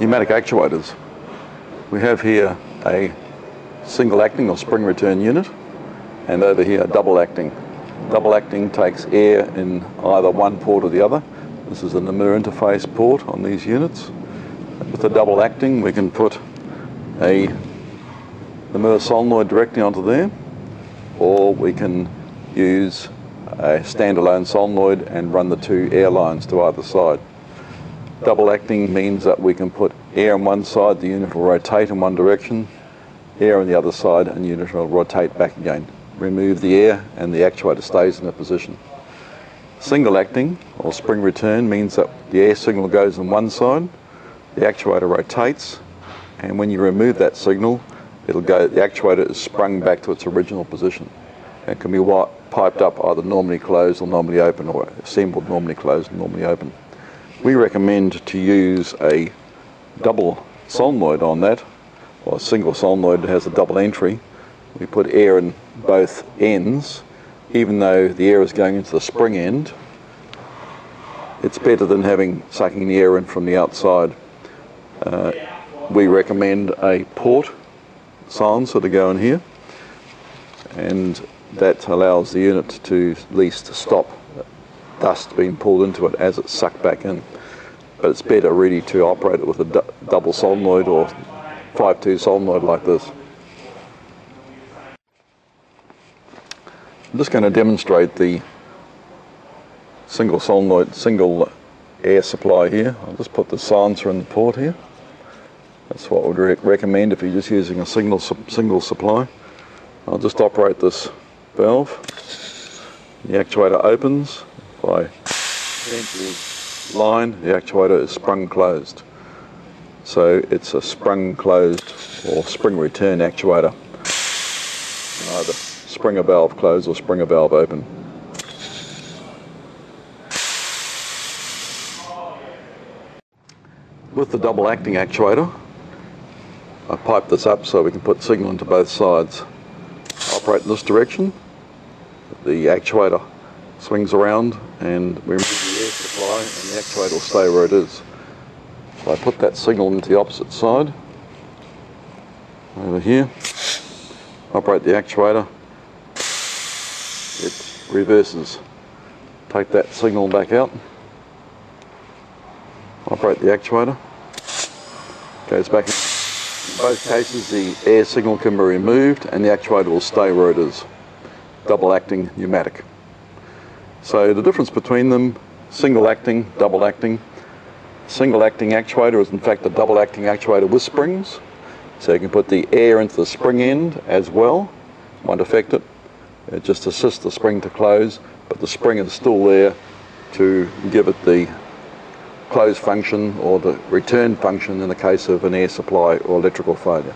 pneumatic actuators. We have here a single acting or spring return unit and over here a double acting. Double acting takes air in either one port or the other. This is the Namur interface port on these units. With the double acting we can put a Namur solenoid directly onto there or we can use a standalone solenoid and run the two air lines to either side. Double acting means that we can put air on one side, the unit will rotate in one direction, air on the other side and the unit will rotate back again. Remove the air and the actuator stays in a position. Single acting or spring return means that the air signal goes on one side, the actuator rotates and when you remove that signal it'll go, the actuator is sprung back to its original position. It can be piped up either normally closed or normally open or assembled normally closed normally open. We recommend to use a double solenoid on that or a single solenoid that has a double entry. We put air in both ends even though the air is going into the spring end it's better than having sucking the air in from the outside. Uh, we recommend a port silencer to go in here and that allows the unit to at least stop dust being pulled into it as it's sucked back in. But it's better really to operate it with a double solenoid or 5-2 solenoid like this. I'm just going to demonstrate the single solenoid, single air supply here. I'll just put the silencer in the port here. That's what I would re recommend if you're just using a single, single supply. I'll just operate this valve. The actuator opens. I the line, the actuator is sprung closed. So it's a sprung closed or spring return actuator. Either springer valve closed or springer valve open. With the double acting actuator, I pipe this up so we can put signal into both sides. Operate in this direction. The actuator swings around and we remove the air supply and the actuator will stay where it is. So I put that signal into the opposite side, over here, operate the actuator, it reverses. Take that signal back out, operate the actuator, goes back in both cases the air signal can be removed and the actuator will stay where it is. Double acting pneumatic. So the difference between them, single acting, double acting. Single acting actuator is in fact a double acting actuator with springs. So you can put the air into the spring end as well, won't affect it. It just assists the spring to close, but the spring is still there to give it the close function or the return function in the case of an air supply or electrical failure.